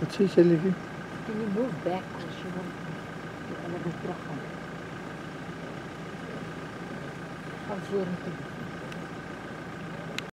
Wat sê sy liefie? Can you move back as you want? Jy kan net terug gaan. Gaan vorentoe.